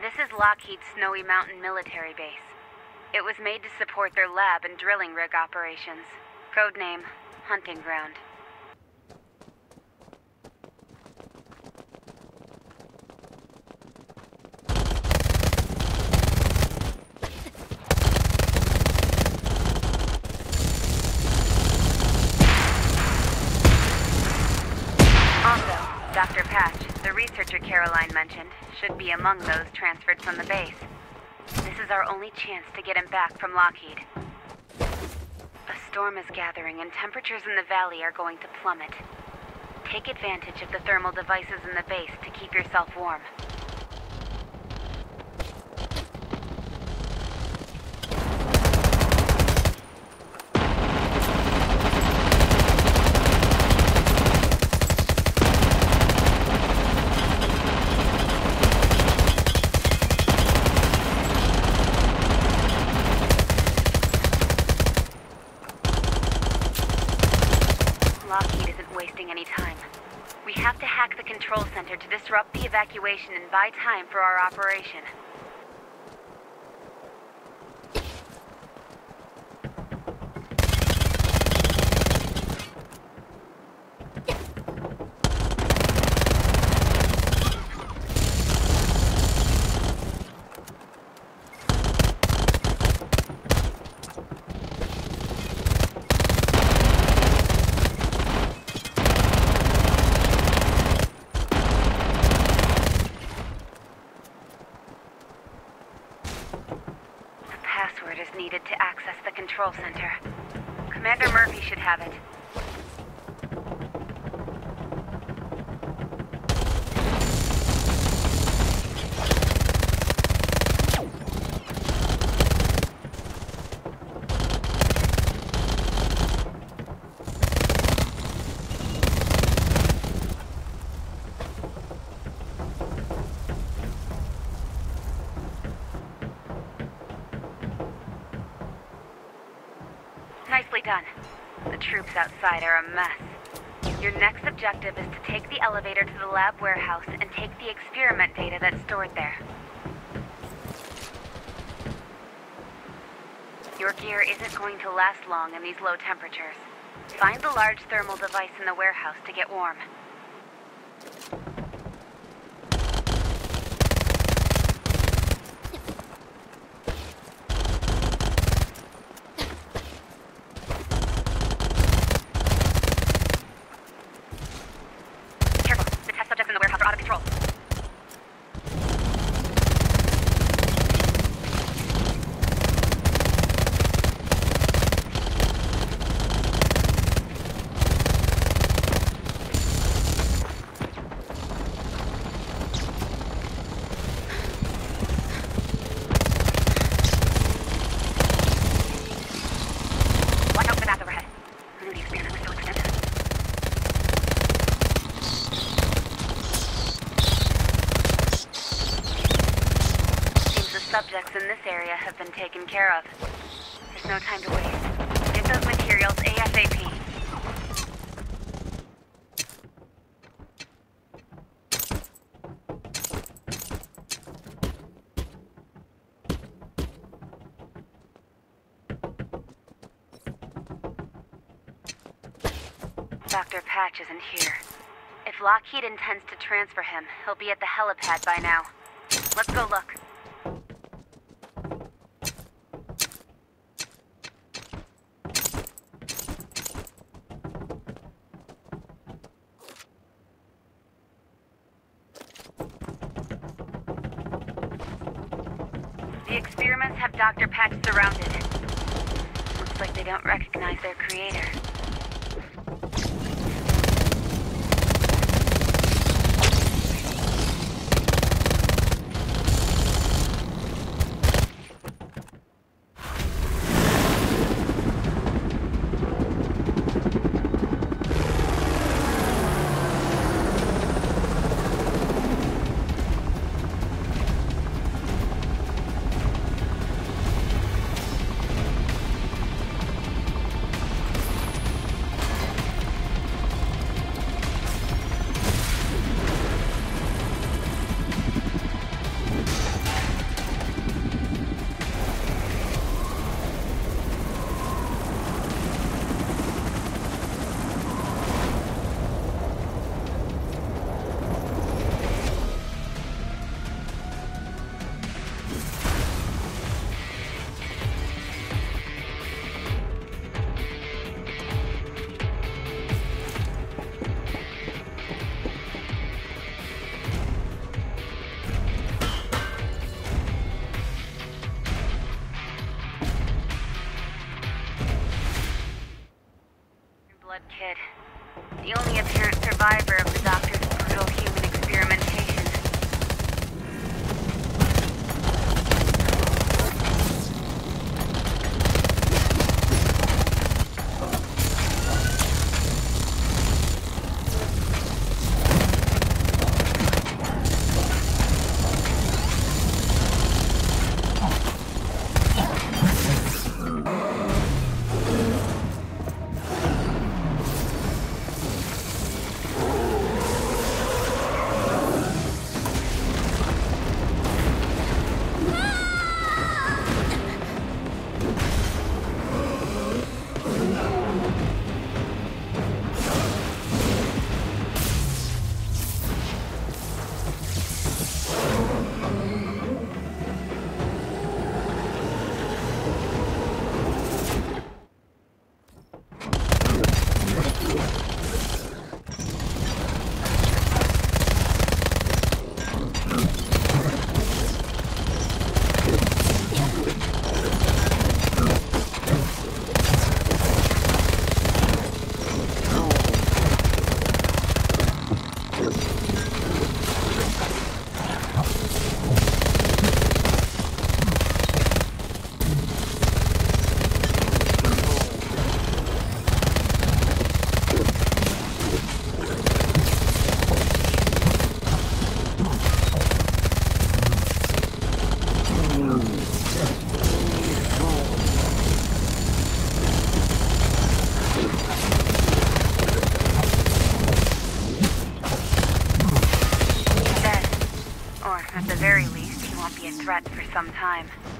This is Lockheed's Snowy Mountain military base. It was made to support their lab and drilling rig operations. Codename Hunting Ground. Dr. Patch, the researcher Caroline mentioned, should be among those transferred from the base. This is our only chance to get him back from Lockheed. A storm is gathering and temperatures in the valley are going to plummet. Take advantage of the thermal devices in the base to keep yourself warm. Lockheed isn't wasting any time. We have to hack the control center to disrupt the evacuation and buy time for our operation. Control center. Done. The troops outside are a mess. Your next objective is to take the elevator to the lab warehouse and take the experiment data that's stored there. Your gear isn't going to last long in these low temperatures. Find the large thermal device in the warehouse to get warm. Careful, the test subjects in the subjects in this area have been taken care of. There's no time to waste. Get those materials ASAP. Dr. Patch isn't here. If Lockheed intends to transfer him, he'll be at the helipad by now. Let's go look. The experiments have Dr. Patch surrounded. Looks like they don't recognize their creator. Kid. The only apparent survivor of the some time.